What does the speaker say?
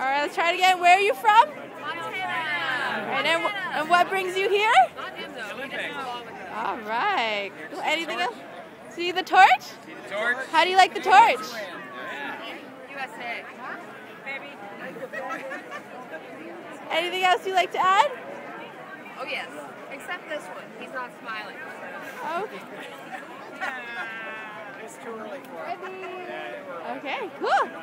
All right, let's try it again. Where are you from? Montana. And, then, and what brings you here? All right. Cool. Anything else? See the torch? Torch. How do you like the torch? USA. Anything else you'd like to add? Oh yes. Except this one. He's not smiling. Okay. Oh. It's too early for. Okay, cool.